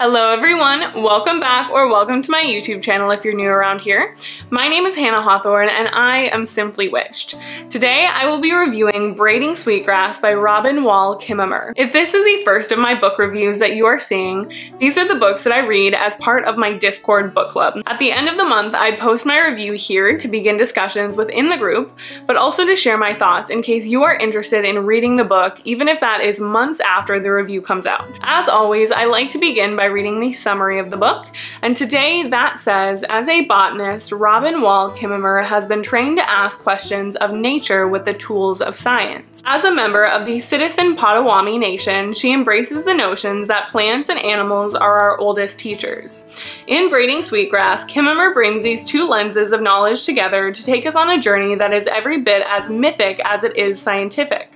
Hello everyone, welcome back or welcome to my YouTube channel if you're new around here. My name is Hannah Hawthorne and I am Simply Witched. Today I will be reviewing Braiding Sweetgrass by Robin Wall Kimmerer. If this is the first of my book reviews that you are seeing, these are the books that I read as part of my Discord book club. At the end of the month I post my review here to begin discussions within the group, but also to share my thoughts in case you are interested in reading the book even if that is months after the review comes out. As always, I like to begin by by reading the summary of the book. And today that says, as a botanist, Robin Wall Kimmerer has been trained to ask questions of nature with the tools of science. As a member of the Citizen Potawatomi Nation, she embraces the notions that plants and animals are our oldest teachers. In Braiding Sweetgrass, Kimmerer brings these two lenses of knowledge together to take us on a journey that is every bit as mythic as it is scientific,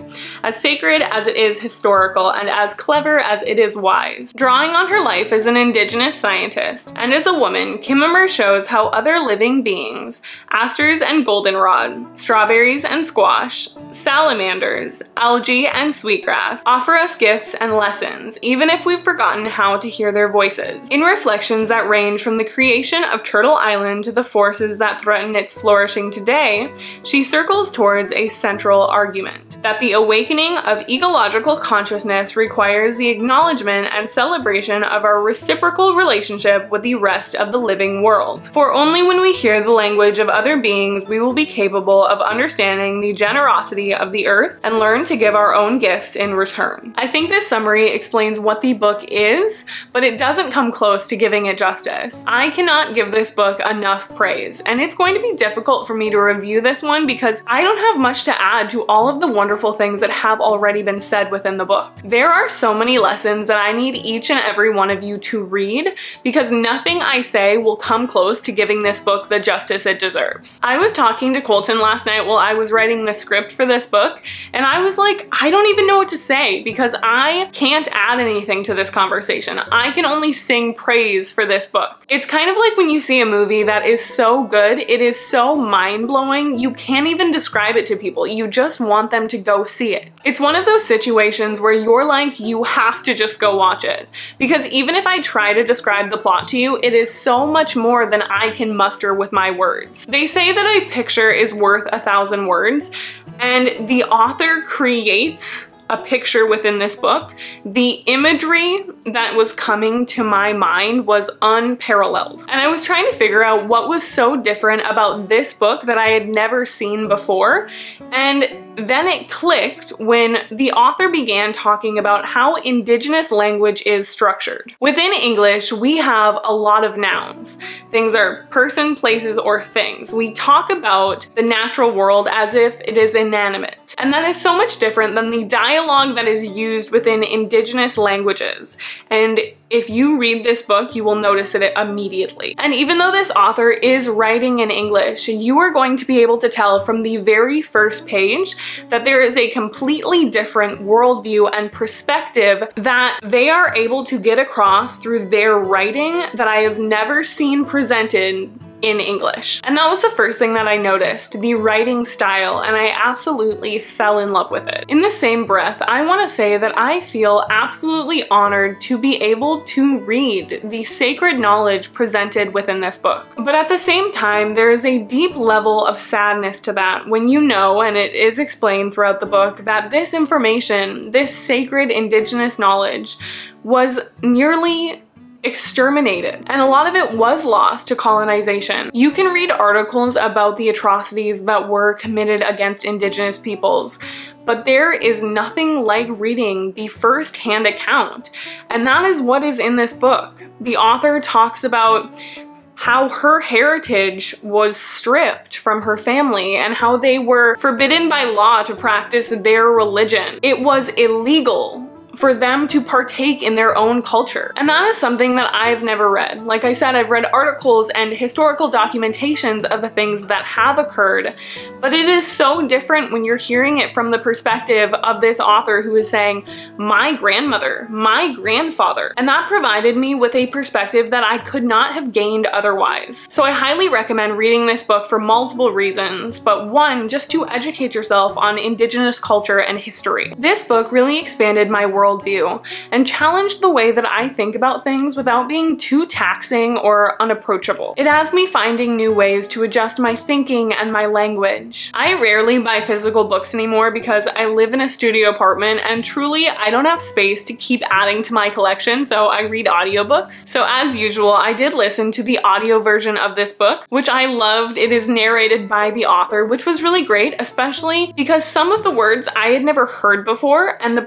as sacred as it is historical, and as clever as it is wise. Drawing on her life life as an indigenous scientist, and as a woman, Kimmerer shows how other living beings, asters and goldenrod, strawberries and squash, salamanders, algae, and sweetgrass offer us gifts and lessons, even if we've forgotten how to hear their voices. In reflections that range from the creation of Turtle Island to the forces that threaten its flourishing today, she circles towards a central argument, that the awakening of ecological consciousness requires the acknowledgement and celebration of our reciprocal relationship with the rest of the living world. For only when we hear the language of other beings we will be capable of understanding the generosity of the earth and learn to give our own gifts in return. I think this summary explains what the book is, but it doesn't come close to giving it justice. I cannot give this book enough praise, and it's going to be difficult for me to review this one because I don't have much to add to all of the wonderful things that have already been said within the book. There are so many lessons that I need each and every one of of you to read because nothing I say will come close to giving this book the justice it deserves. I was talking to Colton last night while I was writing the script for this book and I was like, I don't even know what to say because I can't add anything to this conversation. I can only sing praise for this book. It's kind of like when you see a movie that is so good, it is so mind-blowing, you can't even describe it to people. You just want them to go see it. It's one of those situations where you're like, you have to just go watch it. Because even even if I try to describe the plot to you, it is so much more than I can muster with my words. They say that a picture is worth a thousand words, and the author creates a picture within this book, the imagery that was coming to my mind was unparalleled. And I was trying to figure out what was so different about this book that I had never seen before. And then it clicked when the author began talking about how indigenous language is structured. Within English, we have a lot of nouns. Things are person, places, or things. We talk about the natural world as if it is inanimate. And that is so much different than the dialogue that is used within indigenous languages. And if you read this book, you will notice it immediately. And even though this author is writing in English, you are going to be able to tell from the very first page that there is a completely different worldview and perspective that they are able to get across through their writing that I have never seen presented in English. And that was the first thing that I noticed, the writing style, and I absolutely fell in love with it. In the same breath, I want to say that I feel absolutely honored to be able to read the sacred knowledge presented within this book. But at the same time, there is a deep level of sadness to that when you know, and it is explained throughout the book, that this information, this sacred indigenous knowledge, was nearly exterminated, and a lot of it was lost to colonization. You can read articles about the atrocities that were committed against indigenous peoples, but there is nothing like reading the first-hand account, and that is what is in this book. The author talks about how her heritage was stripped from her family and how they were forbidden by law to practice their religion. It was illegal for them to partake in their own culture. And that is something that I've never read. Like I said, I've read articles and historical documentations of the things that have occurred, but it is so different when you're hearing it from the perspective of this author who is saying, my grandmother, my grandfather. And that provided me with a perspective that I could not have gained otherwise. So I highly recommend reading this book for multiple reasons, but one, just to educate yourself on indigenous culture and history. This book really expanded my world worldview and challenged the way that I think about things without being too taxing or unapproachable. It has me finding new ways to adjust my thinking and my language. I rarely buy physical books anymore because I live in a studio apartment and truly I don't have space to keep adding to my collection so I read audiobooks. So as usual I did listen to the audio version of this book which I loved. It is narrated by the author which was really great especially because some of the words I had never heard before and the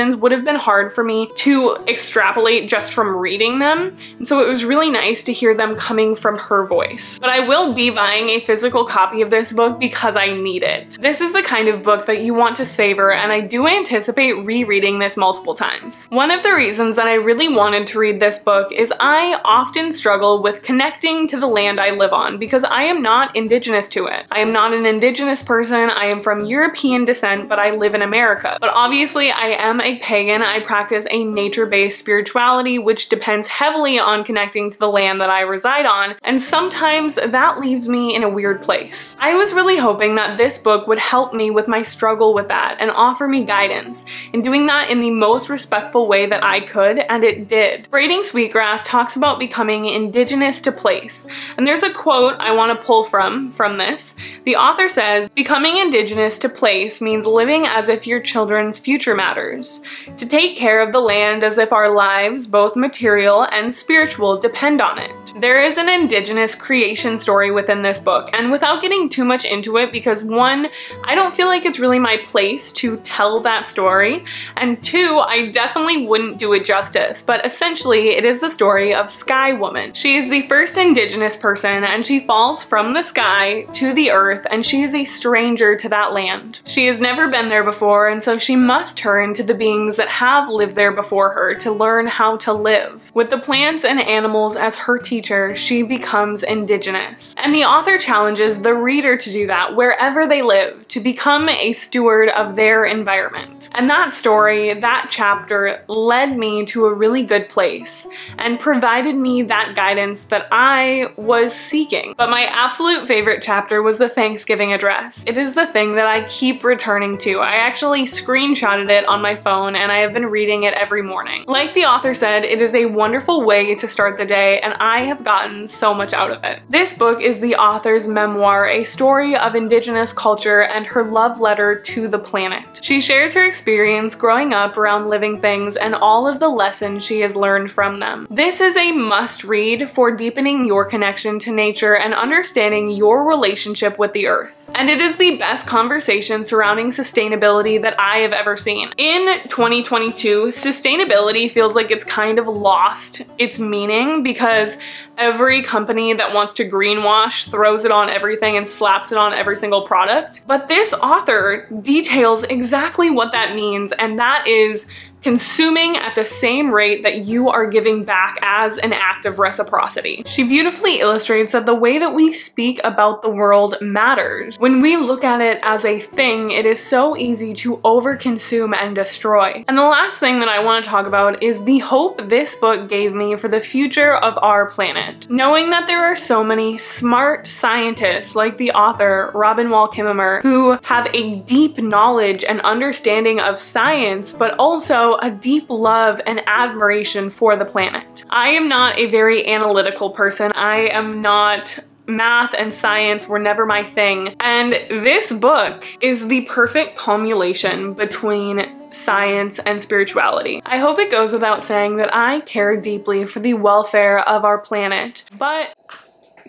pronunciations would have been hard for me to extrapolate just from reading them. And so it was really nice to hear them coming from her voice. But I will be buying a physical copy of this book because I need it. This is the kind of book that you want to savor and I do anticipate rereading this multiple times. One of the reasons that I really wanted to read this book is I often struggle with connecting to the land I live on because I am not indigenous to it. I am not an indigenous person, I am from European descent, but I live in America. But obviously I am a pagan, I practice a nature-based spirituality which depends heavily on connecting to the land that I reside on, and sometimes that leaves me in a weird place. I was really hoping that this book would help me with my struggle with that and offer me guidance, and doing that in the most respectful way that I could, and it did. Braiding Sweetgrass talks about becoming indigenous to place, and there's a quote I want to pull from, from this. The author says, becoming indigenous to place means living as if your children's future matters, to take care of the land as if our lives, both material and spiritual, depend on it. There is an indigenous creation story within this book, and without getting too much into it, because one, I don't feel like it's really my place to tell that story, and two, I definitely wouldn't do it justice, but essentially it is the story of Sky Woman. She is the first indigenous person, and she falls from the sky to the earth, and she is a stranger to that land. She has never been there before, and so she must turn to the beings that have lived there before her to learn how to live. With the plants and animals as her teacher, she becomes indigenous. And the author challenges the reader to do that wherever they live, to become a steward of their environment. And that story, that chapter, led me to a really good place and provided me that guidance that I was seeking. But my absolute favorite chapter was the Thanksgiving address. It is the thing that I keep returning to. I actually screenshotted it on my phone and I have been reading it every morning. Like the author said, it is a wonderful way to start the day and I have gotten so much out of it. This book is the author's memoir, a story of indigenous culture and her love letter to the planet. She shares her experience growing up around living things and all of the lessons she has learned from them. This is a must read for deepening your connection to nature and understanding your relationship with the earth. And it is the best conversation surrounding sustainability that I have ever seen. In 2022, sustainability feels like it's kind of lost its meaning because every company that wants to greenwash throws it on everything and slaps it on every single product. But this author details exactly what that means and that is consuming at the same rate that you are giving back as an act of reciprocity. She beautifully illustrates that the way that we speak about the world matters. When we look at it as a thing, it is so easy to overconsume and destroy. And the last thing that I want to talk about is the hope this book gave me for the future of our planet. Knowing that there are so many smart scientists like the author Robin Wall Kimmerer who have a deep knowledge and understanding of science but also a deep love and admiration for the planet. I am not a very analytical person. I am not math and science were never my thing. And this book is the perfect culmination between science and spirituality. I hope it goes without saying that I care deeply for the welfare of our planet, but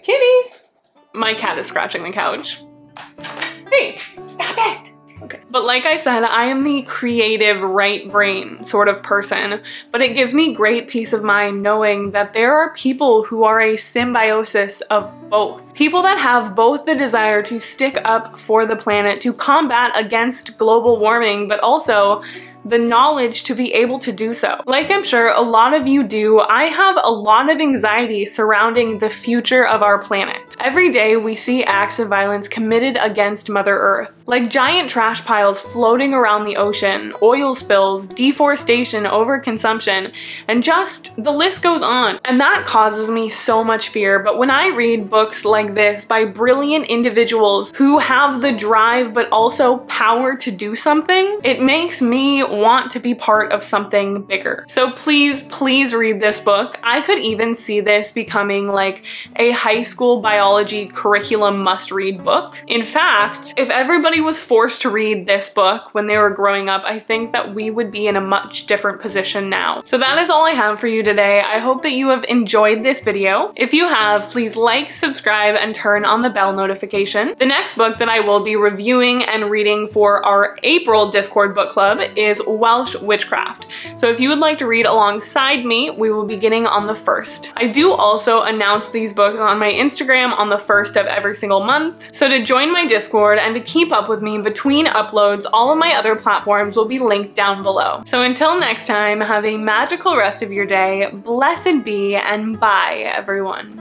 kitty, my cat is scratching the couch. Hey, stop it. Okay. But like I said, I am the creative right brain sort of person, but it gives me great peace of mind knowing that there are people who are a symbiosis of both. People that have both the desire to stick up for the planet, to combat against global warming, but also the knowledge to be able to do so. Like I'm sure a lot of you do, I have a lot of anxiety surrounding the future of our planet. Every day we see acts of violence committed against Mother Earth, like giant trash piles floating around the ocean, oil spills, deforestation, overconsumption, and just the list goes on. And that causes me so much fear, but when I read books books like this by brilliant individuals who have the drive but also power to do something, it makes me want to be part of something bigger. So please, please read this book. I could even see this becoming like a high school biology curriculum must read book. In fact, if everybody was forced to read this book when they were growing up, I think that we would be in a much different position now. So that is all I have for you today. I hope that you have enjoyed this video. If you have, please like, subscribe, and turn on the bell notification. The next book that I will be reviewing and reading for our April Discord book club is Welsh Witchcraft. So if you would like to read alongside me, we will be beginning on the 1st. I do also announce these books on my Instagram on the 1st of every single month. So to join my Discord and to keep up with me between uploads, all of my other platforms will be linked down below. So until next time, have a magical rest of your day, blessed be, and bye everyone.